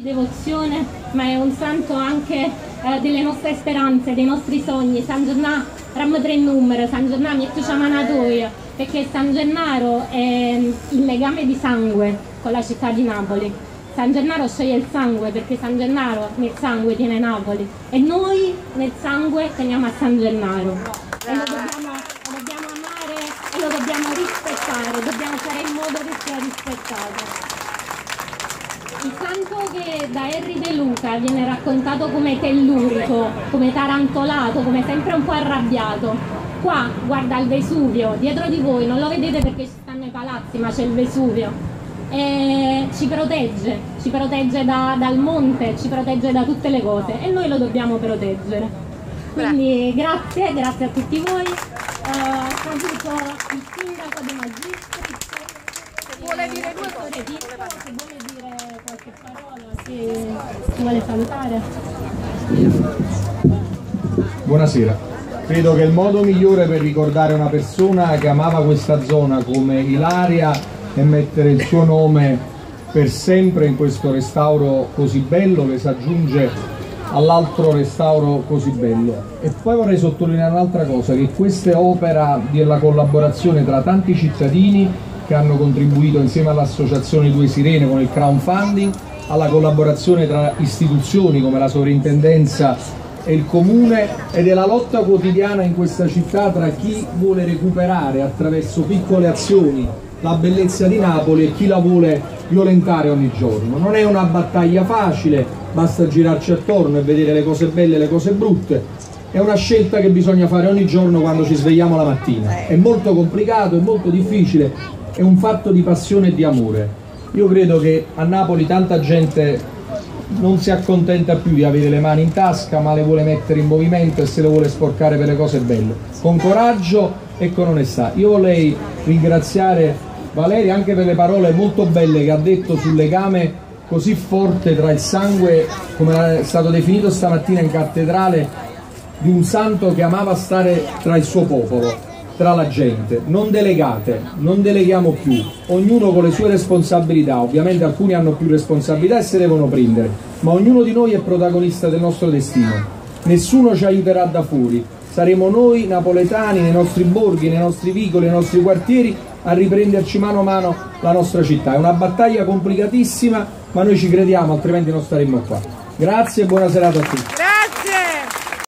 devozione, ma è un santo anche eh, delle nostre speranze, dei nostri sogni. San Gennaro, Ram tre numero, San Gennaro mi chiama perché San Gennaro è mm, il legame di sangue con la città di Napoli. San Gennaro sceglie il sangue perché San Gennaro nel sangue tiene Napoli e noi nel sangue teniamo a San Gennaro. E lo dobbiamo, lo dobbiamo amare e lo dobbiamo rispettare, dobbiamo fare in modo Il santo che da Henry De Luca viene raccontato come tellurico, come tarantolato, come sempre un po' arrabbiato. Qua guarda il Vesuvio, dietro di voi, non lo vedete perché ci stanno i palazzi, ma c'è il Vesuvio. E ci protegge, ci protegge da, dal monte, ci protegge da tutte le cose e noi lo dobbiamo proteggere. Quindi grazie, grazie a tutti voi. Saluto il sindaco di Magistri. Vuole dire due cose? Si vuole salutare? Buonasera. Credo che il modo migliore per ricordare una persona che amava questa zona come Ilaria è mettere il suo nome per sempre in questo restauro così bello che si aggiunge all'altro restauro così bello. E poi vorrei sottolineare un'altra cosa, che questa è opera della collaborazione tra tanti cittadini che hanno contribuito insieme all'associazione Due Sirene con il crowdfunding, alla collaborazione tra istituzioni come la sovrintendenza e il comune ed è la lotta quotidiana in questa città tra chi vuole recuperare attraverso piccole azioni la bellezza di Napoli e chi la vuole violentare ogni giorno. Non è una battaglia facile, basta girarci attorno e vedere le cose belle e le cose brutte, è una scelta che bisogna fare ogni giorno quando ci svegliamo la mattina. È molto complicato, è molto difficile, è un fatto di passione e di amore. Io credo che a Napoli tanta gente non si accontenta più di avere le mani in tasca, ma le vuole mettere in movimento e se le vuole sporcare per le cose belle, con coraggio e con onestà. Io vorrei ringraziare Valeria anche per le parole molto belle che ha detto sul legame così forte tra il sangue, come è stato definito stamattina in cattedrale, di un santo che amava stare tra il suo popolo tra la gente, non delegate, non deleghiamo più, ognuno con le sue responsabilità, ovviamente alcuni hanno più responsabilità e se devono prendere, ma ognuno di noi è protagonista del nostro destino, nessuno ci aiuterà da fuori, saremo noi napoletani nei nostri borghi, nei nostri vicoli, nei nostri quartieri a riprenderci mano a mano la nostra città, è una battaglia complicatissima ma noi ci crediamo altrimenti non staremmo qua. Grazie e buona serata a tutti.